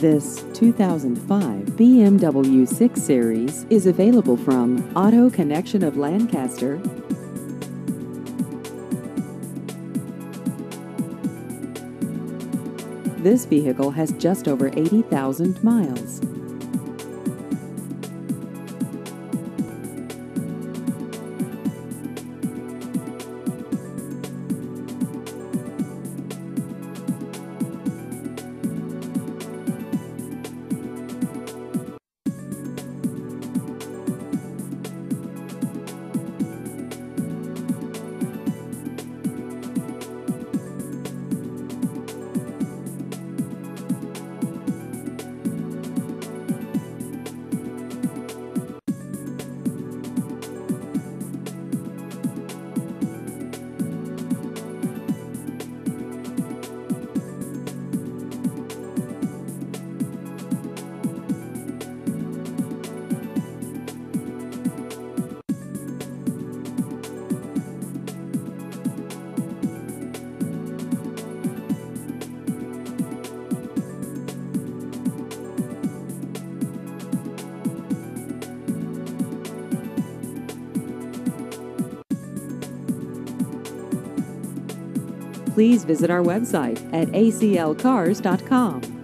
This 2005 BMW 6 Series is available from Auto Connection of Lancaster. This vehicle has just over 80,000 miles. Please visit our website at aclcars.com.